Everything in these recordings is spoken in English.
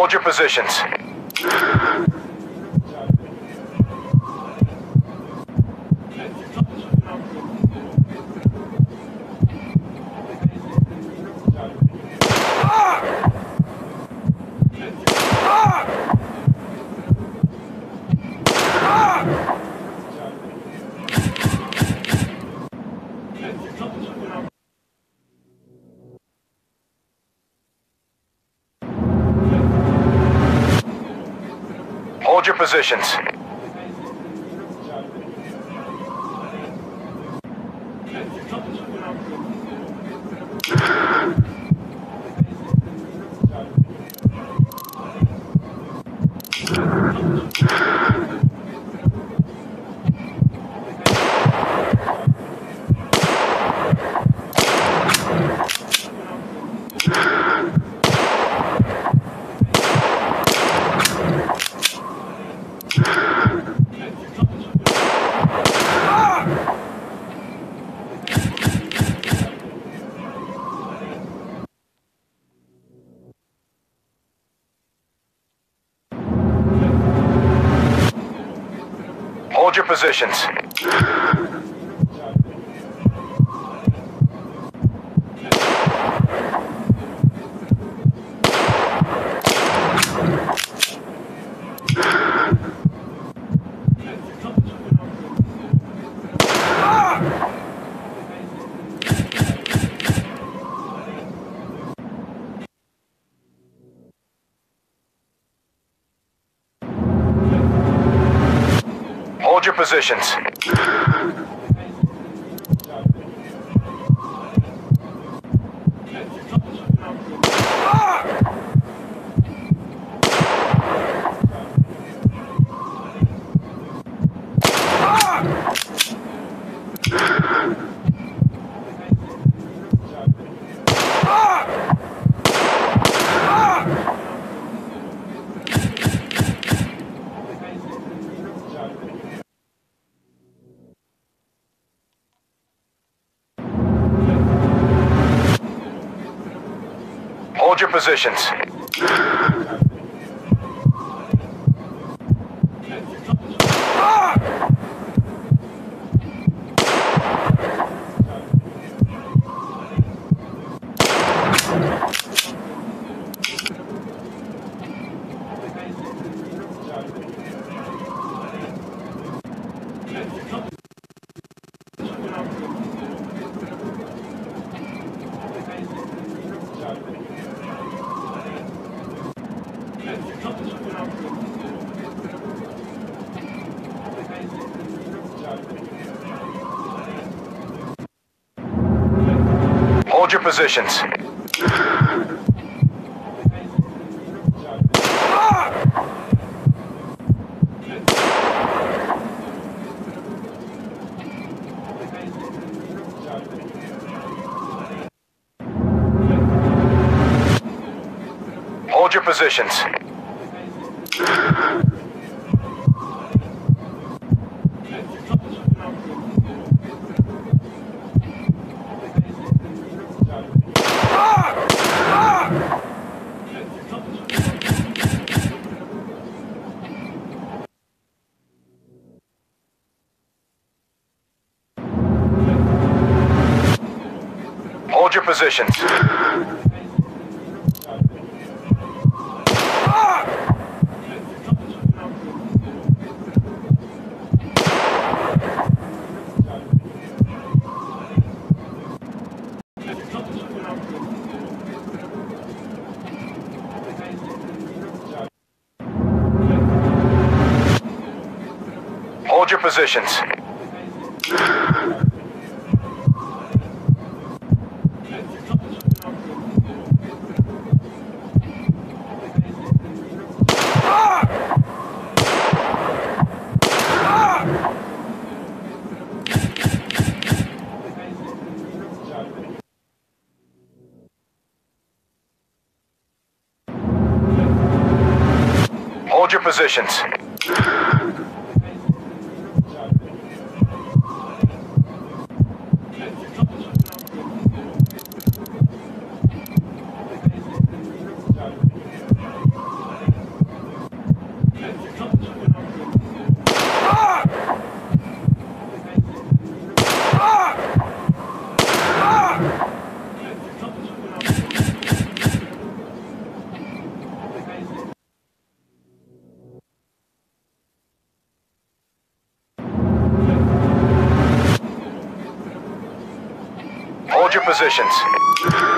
Hold your positions. Hold your positions. Positions. Positions. Hold your positions. Hold your positions. Hold your positions. Your positions. Hold your positions. Your positions. Positions.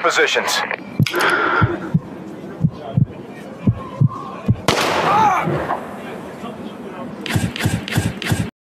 your positions.